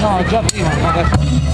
No, già prima, ma.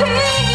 see